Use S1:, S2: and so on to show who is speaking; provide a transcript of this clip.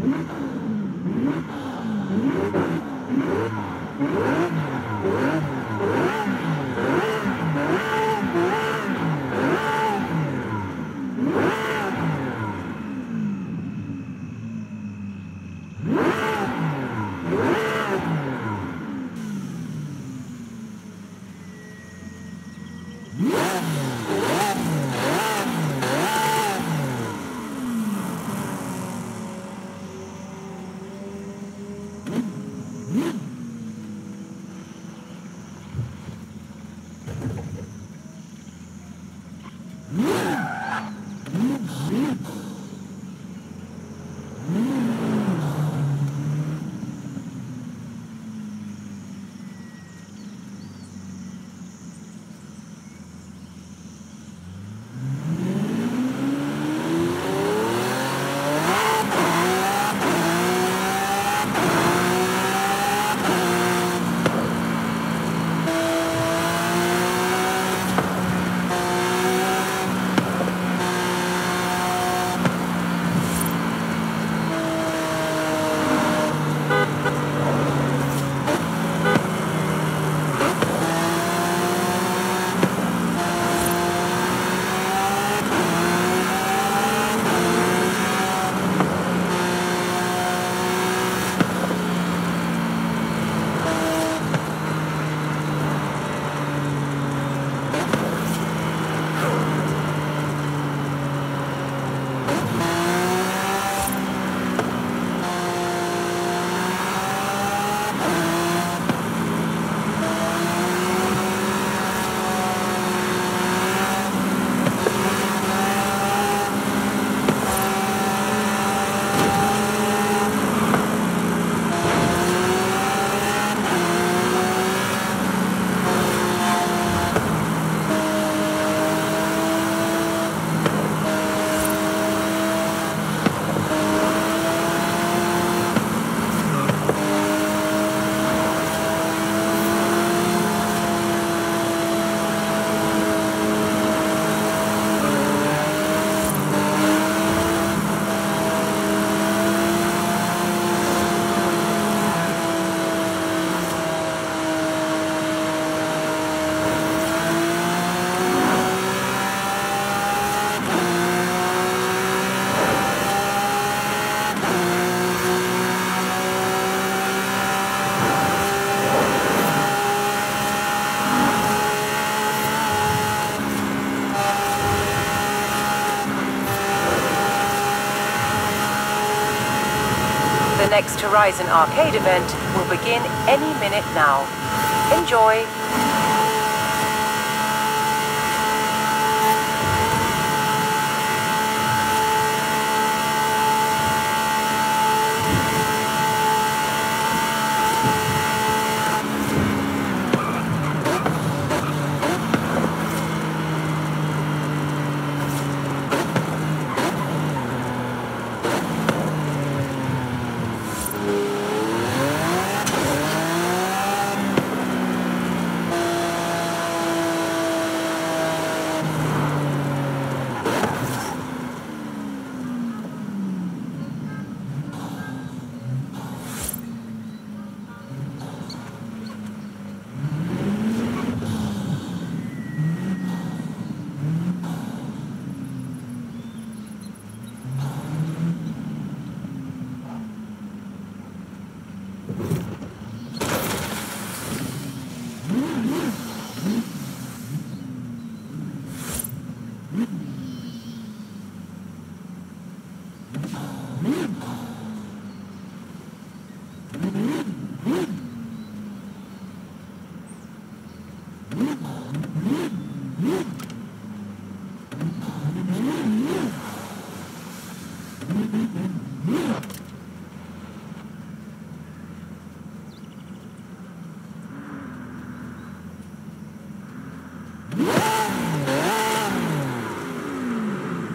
S1: Thank Música The next Horizon Arcade event will begin any minute now. Enjoy!
S2: Yeah.